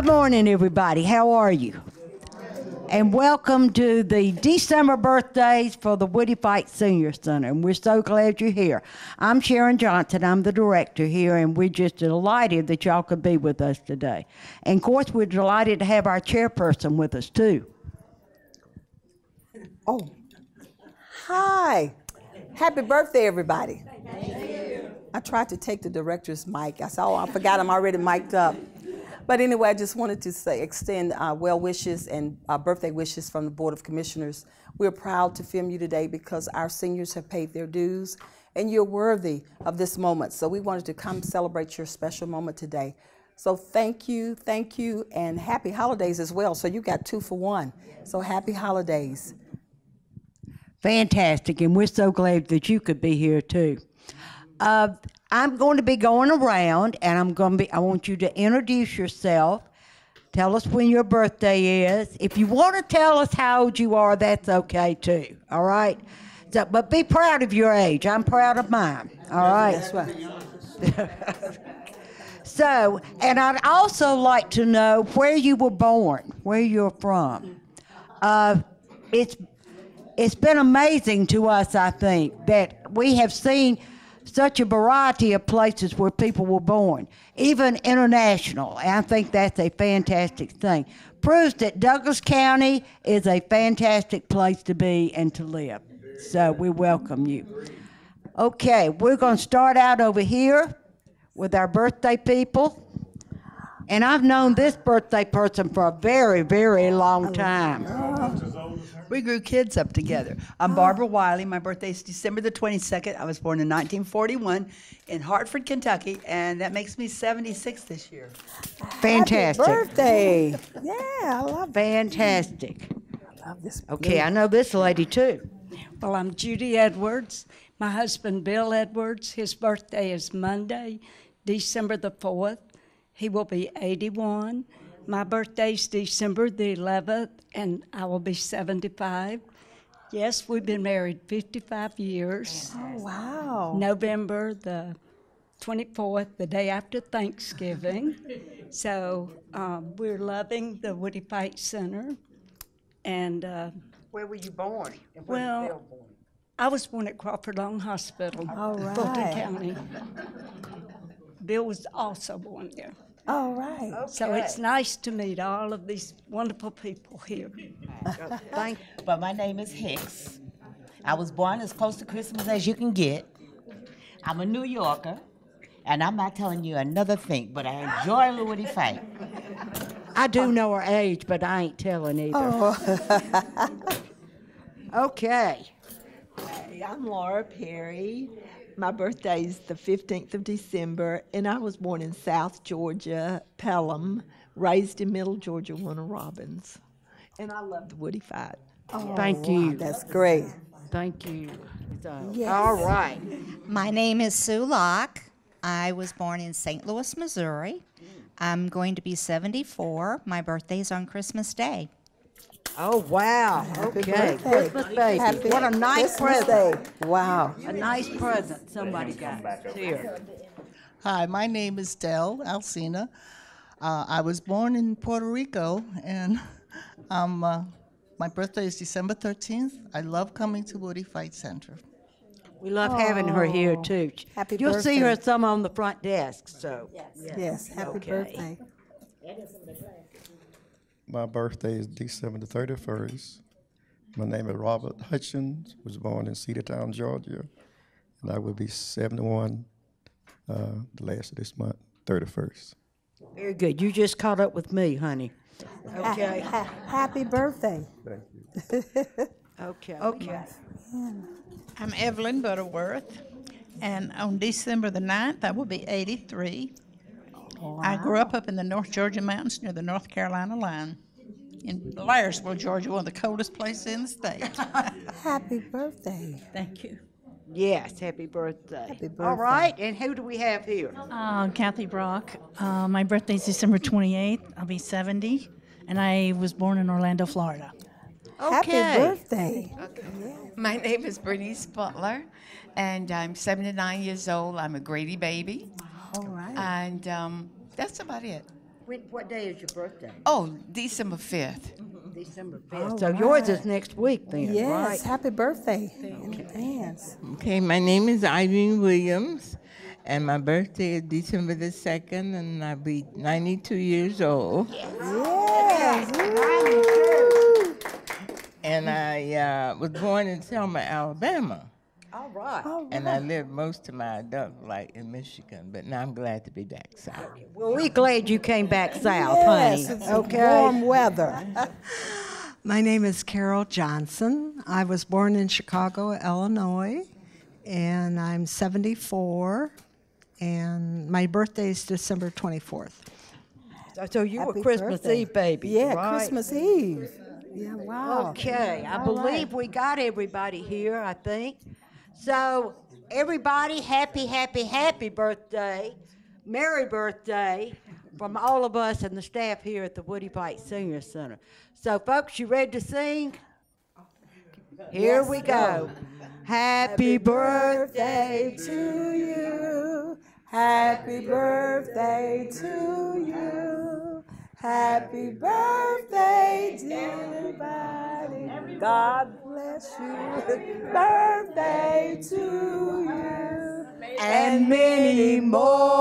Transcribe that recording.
Good morning, everybody. How are you? And welcome to the December birthdays for the Woodie Fite Senior Center. And we're so glad you're here. I'm Sharon Johnson. I'm the director here, and we're just delighted that y'all could be with us today. And of course, we're delighted to have our chairperson with us, too. Oh, hi. Happy birthday, everybody. I tried to take the director's mic. I saw, oh, I forgot I'm already mic'd up. But anyway, I just wanted to say, extend uh, well wishes and uh, birthday wishes from the Board of Commissioners. We're proud to film you today because our seniors have paid their dues and you're worthy of this moment. So we wanted to come celebrate your special moment today. So thank you, thank you, and happy holidays as well. So you got two for one. So happy holidays. Fantastic, and we're so glad that you could be here too. Uh, I'm going to be going around, and I'm going to be. I want you to introduce yourself. Tell us when your birthday is. If you want to tell us how old you are, that's okay too. All right. So, but be proud of your age. I'm proud of mine. All right. That's right. So, and I'd also like to know where you were born, where you're from. Uh, it's it's been amazing to us, I think, that we have seen such a variety of places where people were born, even international. And I think that's a fantastic thing. Proves that Douglas County is a fantastic place to be and to live. So we welcome you. Okay, we're going to start out over here with our birthday people. And I've known this birthday person for a very, very long time. Oh. We grew kids up together. I'm oh. Barbara Wiley. My birthday is December the 22nd. I was born in 1941 in Hartford, Kentucky, and that makes me 76 this year. Fantastic. Happy birthday. Yeah, I love, Fantastic. I love this. Okay, I know this lady too. Well, I'm Judy Edwards. My husband, Bill Edwards, his birthday is Monday, December the 4th. He will be 81. My birthday's December the 11th, and I will be 75. Yes, we've been married 55 years. Oh, wow. November the 24th, the day after Thanksgiving. So um, we're loving the Woodie Fite Center. And uh, Where were you born? And where Well, Bill born? I was born at Crawford Long Hospital, All Fulton. County. Bill was also born there. All right. So it's nice to meet all of these wonderful people here. Thank But my name is Hicks. I was born as close to Christmas as you can get. I'm a New Yorker, and I'm not telling you another thing, but I enjoy the Woodie Fite. I do know her age, but I ain't telling either. Oh. okay. Hey, I'm Laura Perry. My birthday is the 15th of December, and I was born in South Georgia, Pelham, raised in Middle Georgia, Warner Robins. And I love the Woodie Fite. Thank oh, you. That's great. Thank you. So, All right. My name is Sue Locke. I was born in St. Louis, Missouri. I'm going to be 74. My birthday is on Christmas Day. Oh wow. Okay. Christmas baby. Happy what a nice Christmas present. Day. Wow. A nice present somebody got. Here. Hi, my name is Del Alcina. Uh, I was born in Puerto Rico, and um, uh, my birthday is December 13th. I love coming to Woodie Fite Center. We love having her here too. Happy birthday. You'll see her birthday. some on the front desk. So. Yes, happy Okay. birthday. My birthday is December the 31st. My name is Robert Hutchins, was born in Cedartown, Georgia, and I will be 71 uh, the last of this month, 31st. Very good. You just caught up with me, honey. Okay. Happy birthday. Thank you. okay. Okay. I'm Evelyn Butterworth, and on December the 9th, I will be 83. I grew up up in the North Georgia mountains near the North Carolina line, in Blairsville, Georgia, one of the coldest places in the state. Happy birthday. Thank you. Yes. Happy birthday. Happy birthday. right. And who do we have here? Uh, Kathy Brock. Uh, my birthday's December 28th. I'll be 70. And I was born in Orlando, Florida. Happy birthday. Okay. birthday. My name is Bernice Butler, and I'm 79 years old. I'm a Grady baby, All right. and um, that's about it. When, what day is your birthday? Oh, December 5th. December All So yours is next week then, Yes, right? happy birthday in advance. Okay, my name is Irene Williams, and my birthday is December the 2nd, and I'll be 92 years old. Yes. And I uh, was born in Selma, Alabama. All right. And I lived most of my adult life in Michigan, but now I'm glad to be back south. Well, we're glad you came back south, Yes, honey. it's Okay. warm weather. My name is Carol Johnson. I was born in Chicago, Illinois, and I'm 74, and my birthday is December 24th. So, so you were Christmas birthday. Eve baby, Yeah, right? Christmas Eve. Yeah, wow. Okay, I All believe right. we got everybody here, I think. So, everybody, happy, happy, happy birthday. Merry birthday from all of us and the staff here at the Woodie Fite Senior Center. So, folks, you ready to sing? Here Yes, we go. go. Happy birthday to you. Happy birthday to you. Happy birthday, dear buddy. God bless you. Birthday to you. and many more.